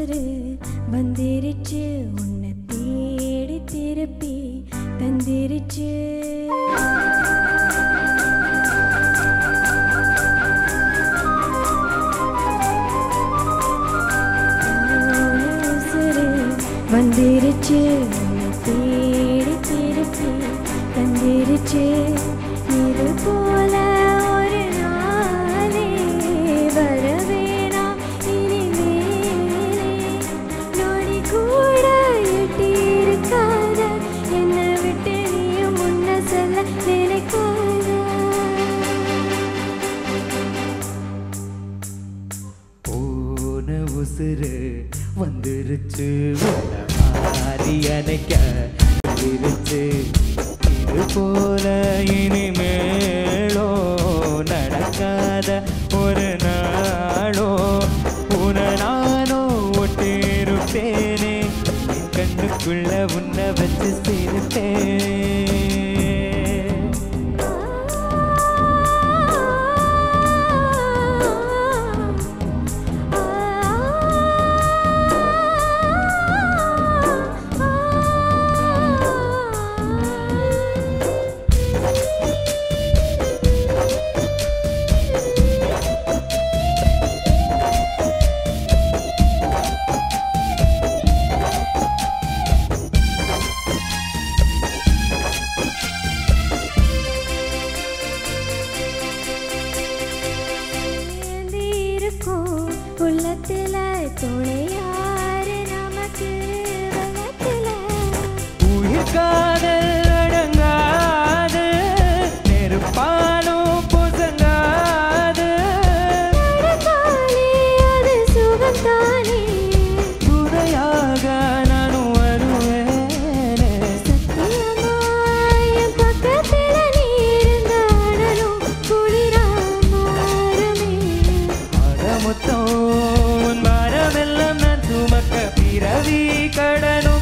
கத்தரு வந்திருச்சு உன்னை தேடி திருப்பி தந்திருச்சு വന്നിരിച്ച് തേടി തിരിച്ച് തന്നിരിച്ച് ഇരുപോ உசுறு வந்துருச்சு. மாறி அணைக்க வந்துருச்சு. இது போல இனிமே உள்ளத்துல துணையாறு நமக்கு உயிர்கால ಕಡನು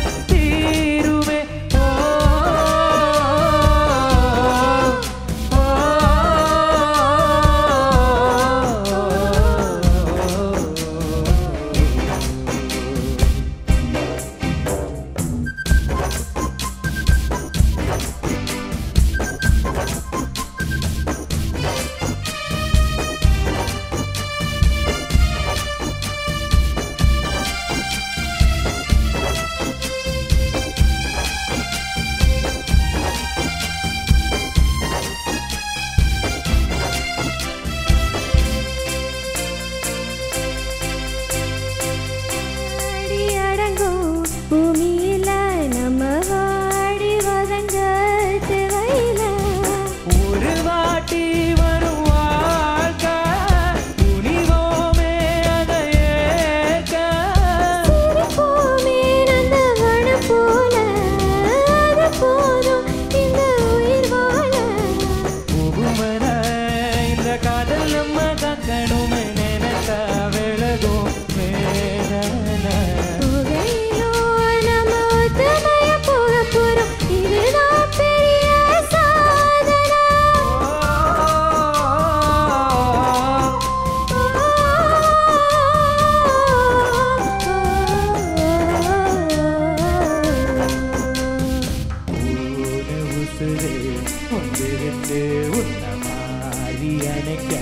சொல்லி அணைக்க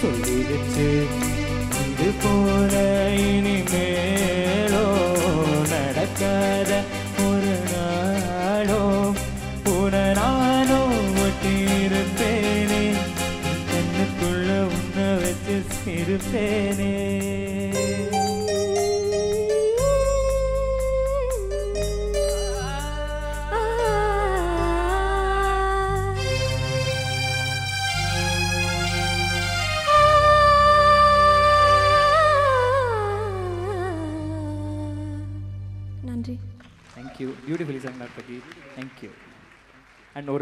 சொல்லிடுச்சு இது போல இனிமேலோ நடக்காத ஒரு நாளோ புனரானோ ஒட்டியிருப்பேனே. கண்ணுக்குள்ள உன்னை வச்சு இருப்பேனே நன்றி. Thank you beautifully song doctor thank you and ஒரு